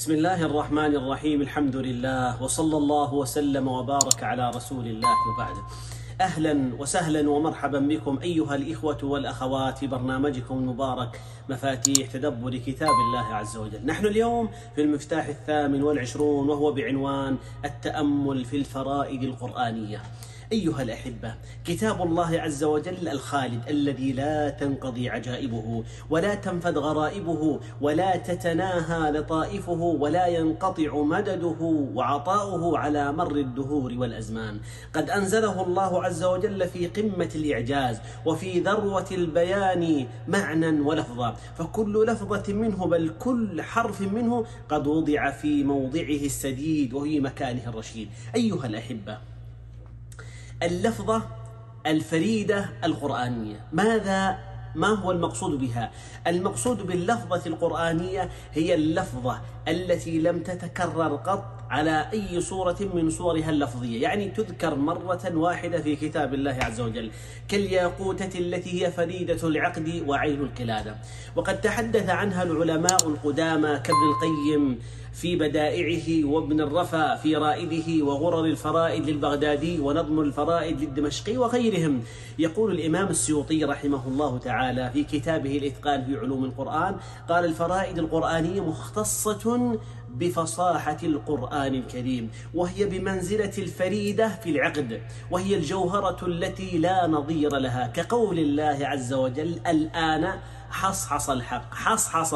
بسم الله الرحمن الرحيم الحمد لله وصلى الله وسلم وبارك على رسول الله وبعد أهلا وسهلا ومرحبا بكم ايها الاخوه والاخوات في برنامجكم المبارك مفاتيح تدبر كتاب الله عز وجل. نحن اليوم في المفتاح الثامن والعشرون وهو بعنوان التامل في الفرائض القرانيه. أيها الأحبة كتاب الله عز وجل الخالد الذي لا تنقضي عجائبه ولا تنفد غرائبه ولا تتناهى لطائفه ولا ينقطع مدده وعطاؤه على مر الدهور والأزمان. قد أنزله الله عز وجل في قمة الإعجاز وفي ذروة البيان معنى ولفظا. فكل لفظة منه بل كل حرف منه قد وضع في موضعه السديد وفي مكانه الرشيد. أيها الأحبة اللفظة الفريدة القرآنية. ماذا؟ ما هو المقصود بها؟ المقصود باللفظة القرآنية هي اللفظة التي لم تتكرر قط على أي صورة من صورها اللفظية. يعني تذكر مرة واحدة في كتاب الله عز وجل. كالياقوتة التي هي فريدة العقد وعين القلادة. وقد تحدث عنها العلماء القدامى كابن القيم في بدائعه وابن الرفا في رائده وغرر الفرائد للبغدادي ونظم الفرائد للدمشقي وغيرهم. يقول الإمام السيوطي رحمه الله تعالى في كتابه الإتقان في علوم القرآن قال الفرائد القرآنية مختصة بفصاحة القرآن الكريم وهي بمنزلة الفريدة في العقد وهي الجوهرة التي لا نظير لها. كقول الله عز وجل الآن حصحص الحق حصحص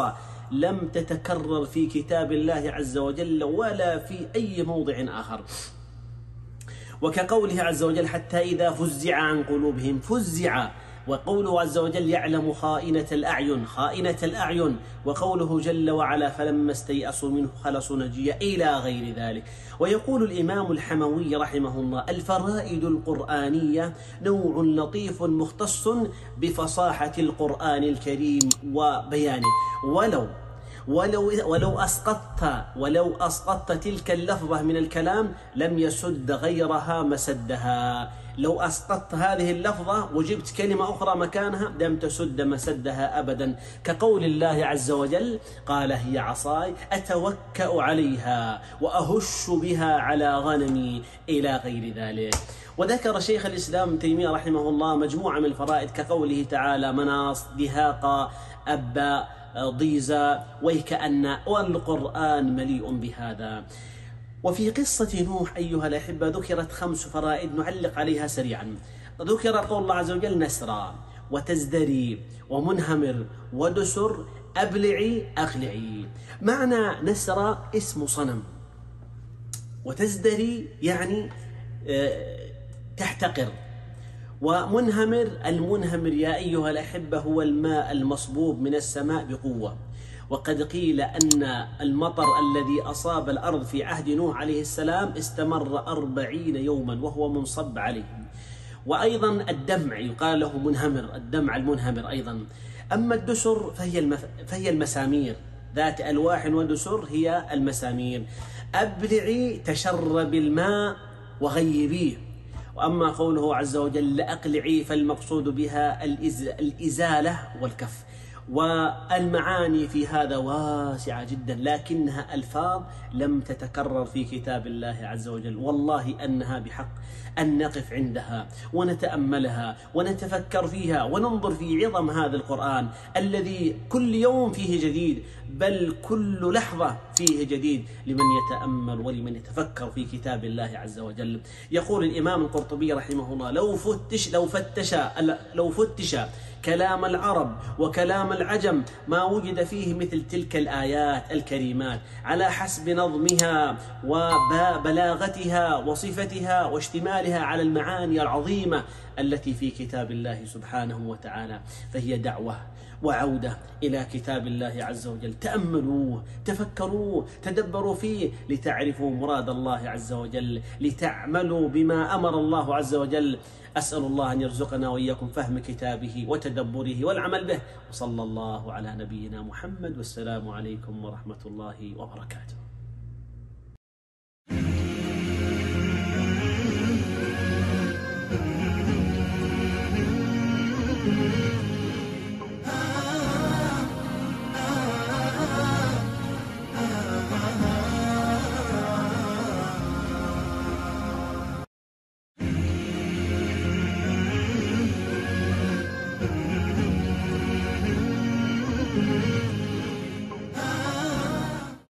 لم تتكرر في كتاب الله عز وجل ولا في أي موضع آخر. وكقوله عز وجل حتى إذا فزع عن قلوبهم فزع وقوله عز وجل يعلم خائنة الأعين خائنة الأعين. وقوله جل وعلا فلما استيأسوا منه خلصوا نجيا إلى غير ذلك. ويقول الإمام الحموي رحمه الله الفرائد القرآنية نوع لطيف مختص بفصاحة القرآن الكريم وبيانه. ولو ولو ولو اسقطت ولو أسقطت تلك اللفظة من الكلام لم يسد غيرها مسدها. لو أسقطت هذه اللفظة وجبت كلمة أخرى مكانها لم تسد مسدها ابدا. كقول الله عز وجل قال هي عصاي أتوكأ عليها وأهش بها على غنمي إلى غير ذلك. وذكر شيخ الإسلام ابن تيمية رحمه الله مجموعة من الفرائد كقوله تعالى مناص دهاقا ابا ضيزا ويكأن والقرآن مليء بهذا. وفي قصة نوح أيها الأحبة ذكرت خمس فرائد نعلق عليها سريعا. ذكر قول الله عز وجل نسرا وتزدري ومنهمر ودسر أبلعي أقلعي معنى نسرا اسم صنم. وتزدري يعني تحتقر. ومنهمر المنهمر يا أيها الأحبة هو الماء المصبوب من السماء بقوة. وقد قيل أن المطر الذي أصاب الأرض في عهد نوح عليه السلام استمر أربعين يوما وهو منصب عليهم وأيضا الدمع يقال له منهمر الدمع المنهمر أيضا. أما الدسر فهي, المف... فهي المسامير. ذات ألواح ودسر هي المسامير. أبلعي تشرب الماء وغيبيه وأما قوله عز وجل أقلعي فالمقصود بها الإزالة والكف. والمعاني في هذا واسعة جدا لكنها ألفاظ لم تتكرر في كتاب الله عز وجل. والله أنها بحق أن نقف عندها ونتأملها ونتفكر فيها وننظر في عظم هذا القرآن الذي كل يوم فيه جديد بل كل لحظة فيه جديد لمن يتأمل ولمن يتفكر في كتاب الله عز وجل. يقول الإمام القرطبي رحمه الله لو فتش لو فتش لو فتش كلام العرب وكلام العجم ما وجد فيه مثل تلك الآيات الكريمات على حسب نظمها وبلاغتها وصفتها واشتمالها على المعاني العظيمة التي في كتاب الله سبحانه وتعالى فهي دعوة. وعودة إلى كتاب الله عز وجل. تأملوه تفكروه تدبروا فيه لتعرفوا مراد الله عز وجل لتعملوا بما أمر الله عز وجل. أسأل الله أن يرزقنا وإياكم فهم كتابه وتدبره والعمل به. وصلى الله على نبينا محمد. والسلام عليكم ورحمة الله وبركاته.